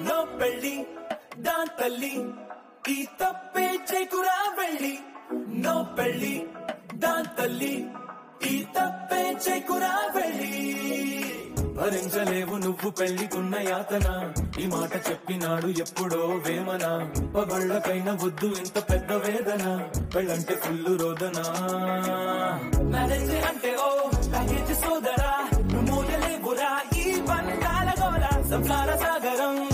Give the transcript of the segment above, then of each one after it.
నా పెళ్ళి దాన్ తల్లి ఈ తప్పే చేకురా వెళ్ళి. నా పెళ్ళి దాన్ తల్లి ఈ తప్పే చేకురా వెళ్ళి. భరించలేవు నువ్వు పెళ్ళికున్న యాతన. ఈ మాట చెప్పినాడు ఎప్పుడో వేమన. పగళ్ళకైనా వద్దు ఇంత పెద్ద వేదన. పెళ్ళంటే ఫుల్లు రోదన. మ్యారేజ్ అంటే ఓ ప్యాకేజ్ సోదరా. నువ్వు మోయలేవురా ఈ బంధాల గోల సంసార సాగరం.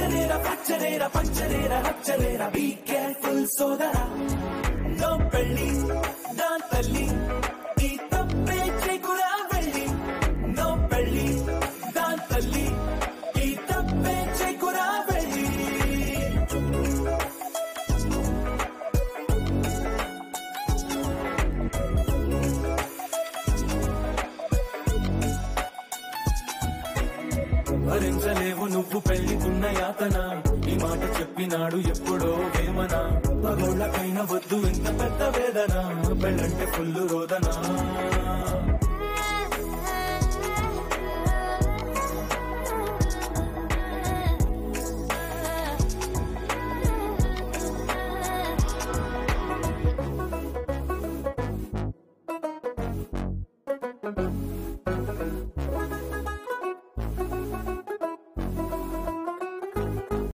పెళ్ళంటే టార్చరేరా ఫ్రాక్చరేరా పంచరేరా రచ్చరేరా బీ కేర్ఫుల్ సోదరా నో పెళ్ళి దాన్ తల్లి భరించలేవు నువ్వు పెళ్ళికున్న యాతన. ఈ మాట చెప్పినాడు ఎప్పుడో వేమన. పగోళ్ళకైనా వద్దు ఇంత పెద్ద వేదన. పెళ్ళంటే ఫుల్లు రోదన.